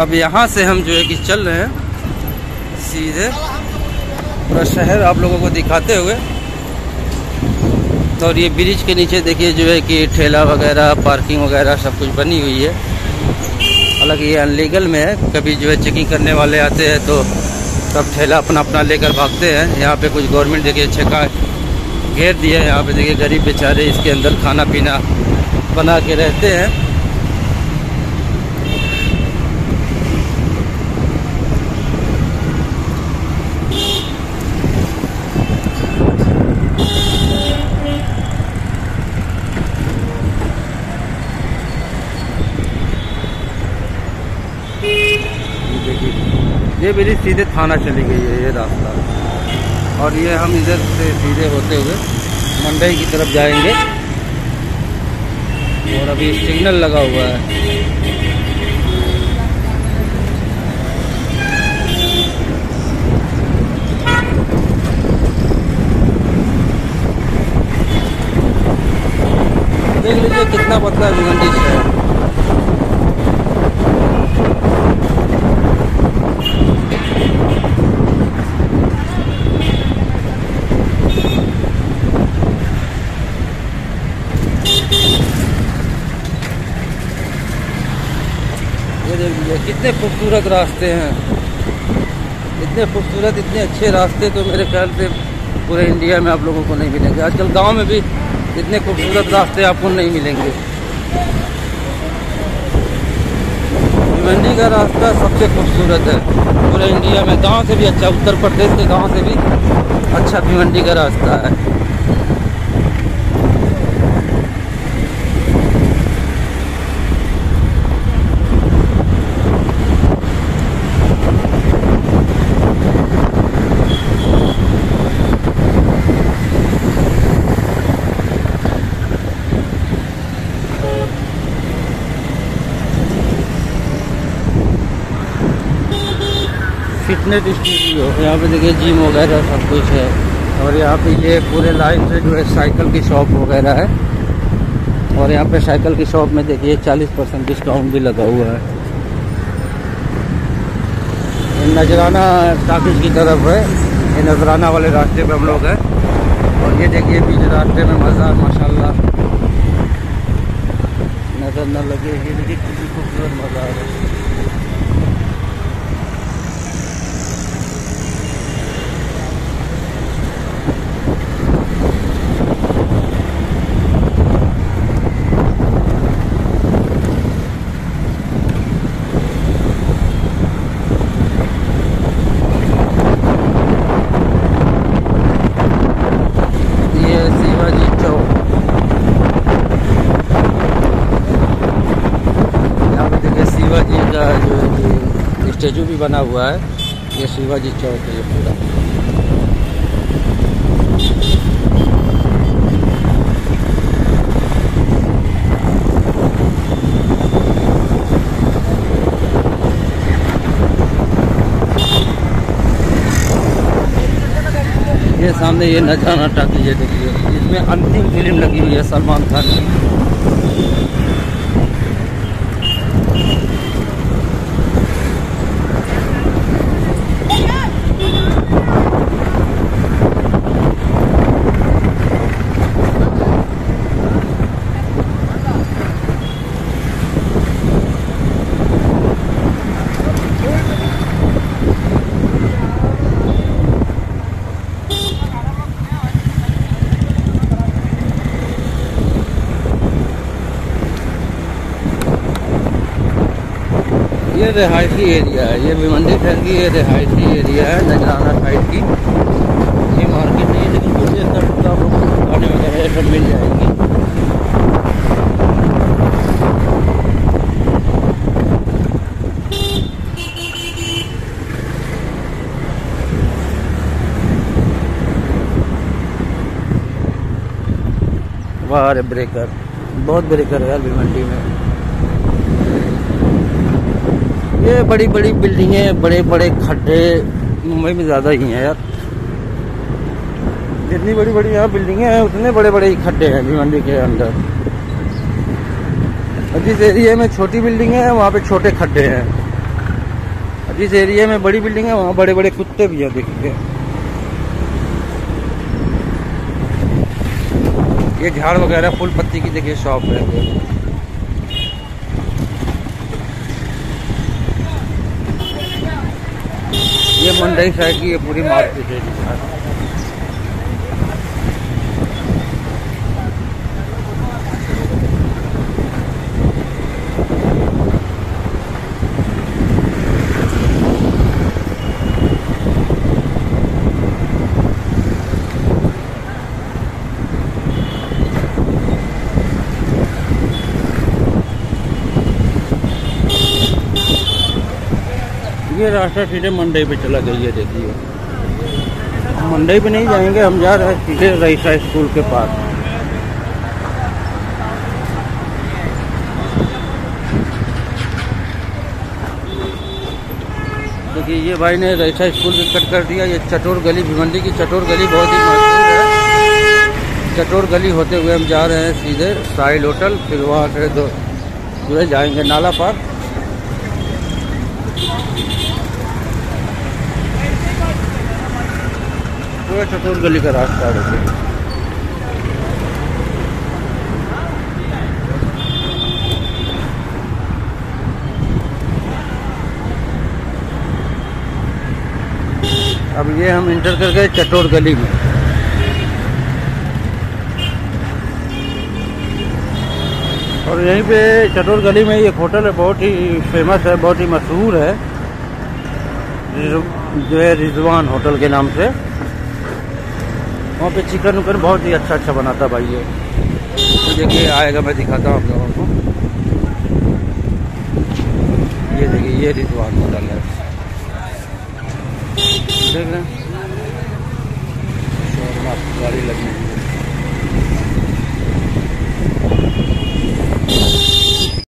अब यहाँ से हम जो है कि चल रहे हैं सीधे पूरा शहर आप लोगों को दिखाते हुए। और ये ब्रिज के नीचे देखिए जो है कि ठेला वगैरह, पार्किंग वगैरह सब कुछ बनी हुई है। हालाँकि ये अनलीगल में है, कभी जो है चेकिंग करने वाले आते हैं तो सब ठेला अपना अपना लेकर भागते हैं। यहाँ पे कुछ गवर्नमेंट देखिए छका, घेर दिया है। यहाँ पे देखिए गरीब बेचारे इसके अंदर खाना पीना बना के रहते हैं। ये मेरी सीधे थाना चली गई है, ये रास्ता। और ये हम इधर से सीधे होते हुए मंडई की तरफ़ जाएँगे। और अभी सिग्नल लगा हुआ है। देख लीजिए कितना पतला है भिगंडी कितने खूबसूरत रास्ते हैं। इतने खूबसूरत, इतने अच्छे रास्ते तो मेरे ख्याल से पूरे इंडिया में आप लोगों को नहीं मिलेंगे। आजकल गाँव में भी इतने खूबसूरत रास्ते आपको नहीं मिलेंगे। भिवंडी का रास्ता सबसे खूबसूरत है। पूरे इंडिया में गाँव से भी अच्छा उत्तर प्रदेश के गाँव से भी अच्छा भिवंडी का रास्ता है। फिटनेस स्टूडियो यहाँ पे देखिए जिम वगैरह सब कुछ है। और यहाँ पे ये पूरे लाइन से जो है साइकिल की शॉप वगैरह है। और यहाँ पे साइकिल की शॉप में देखिए 40 परसेंट डिस्काउंट भी लगा हुआ है। नजराना टाकिस की तरफ़ है। ये नजराना वाले रास्ते पे हम लोग हैं। और ये देखिए बीच रास्ते में मज़ा माशाला नज़र न लगे, ये देखिए कितनी खूबसूरत मज़ा आ रहा है। स्टेचू भी बना हुआ है। ये शिवाजी चौक है ये पूरा। ये सामने ये नज़ारा टाकी ये देखिए। इसमें अंतिम फ़िल्म लगी हुई है सलमान खान की। ये रिहायशी एरिया है। ये भिवंडी शहर की ये रिहायशी एरिया है, नजराना साइड की। ये मार्केट नहीं है, लेकिन मुझे सब तो दुकानें वगैरह सब मिल जाएगी। बाहर ब्रेकर बहुत ब्रेकर है यार भिवंडी में। ये बड़ी बड़ी बिल्डिंगे, बड़े बड़े खड्डे, मुंबई में ज़्यादा ही है यार। जितनी बड़ी बड़ी यहाँ बिल्डिंगे हैं, उतने बड़े बड़े ही खड्डे हैं भिवंडी के अंदर। जिस एरिया में छोटी बिल्डिंगे हैं, वहाँ पे छोटे खड्डे हैं। जिस एरिया में बड़ी बिल्डिंग है, वहाँ बड़े बड़े कुत्ते भी हैं, देखिए। ये झाड़ वगैरह, फूल पत्ती की देखिए शॉप है। ये मंडई साइड की ये पूरी मार्केट है ये रास्ता सीधे मंडई पे चला गई है देखिए मंडई पे नहीं जाएँगे, हम जा रहे हैं सीधे रईसा स्कूल के पास। देखिए, ये भाई ने रईसा स्कूल भी कट कर दिया, ये चटोर गली, भिवंडी की चटोर गली बहुत ही मशहूर है। चटोर गली होते हुए हम जा रहे हैं सीधे साहिल होटल, फिर वहाँ से दो जाएँगे, नाला पार्क पूरा चतुर गली का रास्ता है। अब ये हम इंटर कर गए चटोर गली में। और यहीं पे चटोर गली में एक होटल है, बहुत ही फ़ेमस है, बहुत ही मशहूर है। जो है रिजवान होटल के नाम से। वहाँ पे चिकन उकन बहुत ही अच्छा अच्छा बनाता भाई ये। तो देखिए, आएगा, मैं दिखाता हूँ आप लोगों को। ये देखिए, ये रिजवान होटल है। देख रहे हैं? गाड़ी लगी है।